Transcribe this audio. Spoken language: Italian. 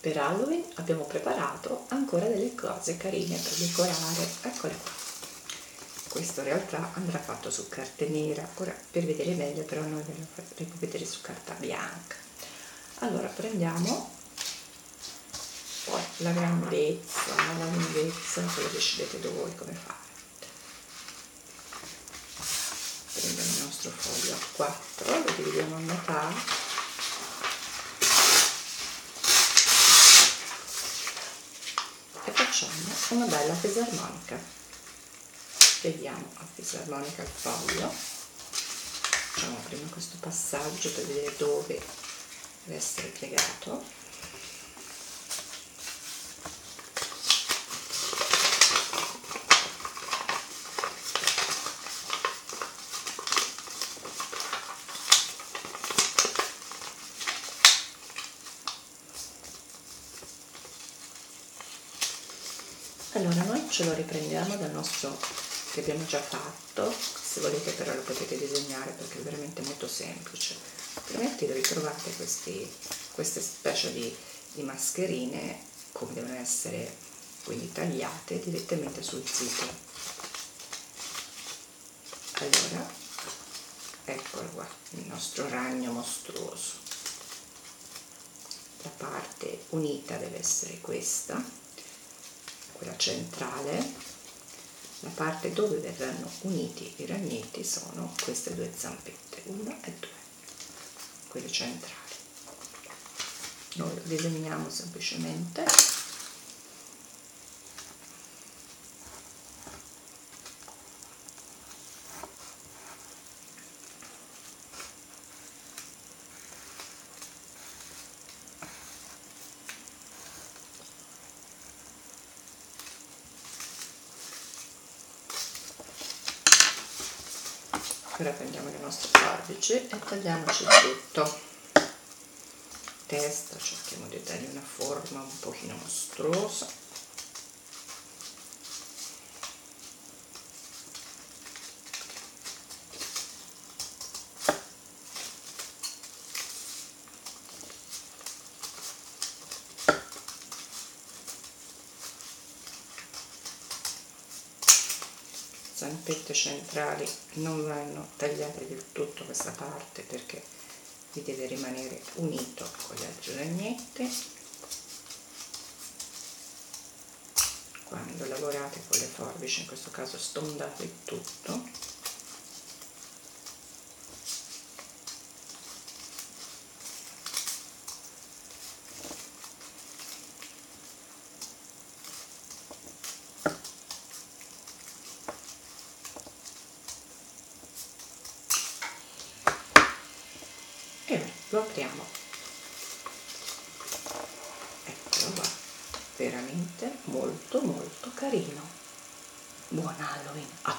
per Halloween abbiamo preparato ancora delle cose carine per decorare. Eccole qua. Questo in realtà andrà fatto su carta nera. Ora per vedere meglio però noi ve lo faremo vedere su carta bianca. Allora prendiamo poi la grandezza la lunghezza quello decidete voi come fare. Prendiamo il nostro foglio a 4 lo dividiamo a metà facciamo una bella fisarmonica. Vediamo a fisarmonica il foglio. Facciamo prima questo passaggio per vedere dove deve essere piegato allora noi ce lo riprendiamo dal nostro che abbiamo già fatto. Se volete però lo potete disegnare perché è veramente molto semplice. Altrimenti ritrovate questi, queste specie di, di mascherine come devono essere quindi tagliate direttamente sul sito. Allora eccolo qua il nostro ragno mostruoso. La parte unita deve essere questa quella centrale, la parte dove verranno uniti i ragnetti sono queste due zampette, una e due, quelle centrali. Noi lo disegniamo semplicemente ora prendiamo le nostre forbici e tagliamoci tutto. Testa cerchiamo di dargli una forma un pochino mostruosa zampette centrali non vanno tagliate del tutto questa parte perché vi deve rimanere unito con le altre ragnette quando lavorate con le forbici in questo caso stondate tutto lo apriamo. Eccolo qua. Veramente molto molto carino. Buon Halloween a